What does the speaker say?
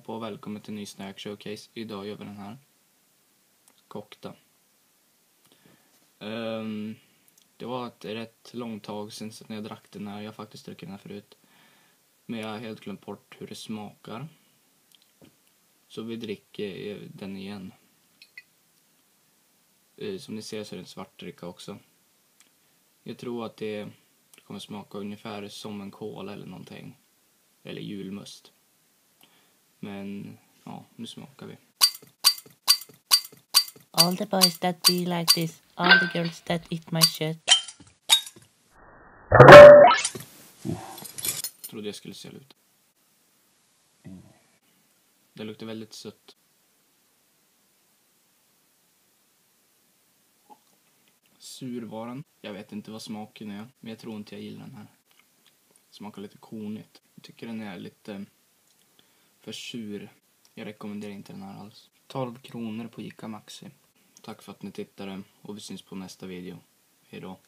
allihopa och välkommen till ny Snack Showcase. Idag gör vi den här. Kokta. Um, ehm, det var ett rätt långt tag sen när jag drack den här. Jag har faktiskt druckit den här förut. Men jag har helt glömt bort hur det smakar. Så vi dricker den igen. Uh, som ni ser så är det en svart dricka också. Jag tror att det kommer smaka ungefär som en kola eller någonting. Eller julmust. Men ja, nu smakar vi. All the boys that be like this, all the girls that eat my shit. Trodde jag skulle se ut. Det luktar väldigt sött. Survaran. Jag vet inte vad smaken är, men jag tror inte jag gillar den här. Smakar lite konigt. Jag tycker den är lite för sur. Jag rekommenderar inte den här alls. 12 kronor på Ica Maxi. Tack för att ni tittade och vi syns på nästa video. Hejdå.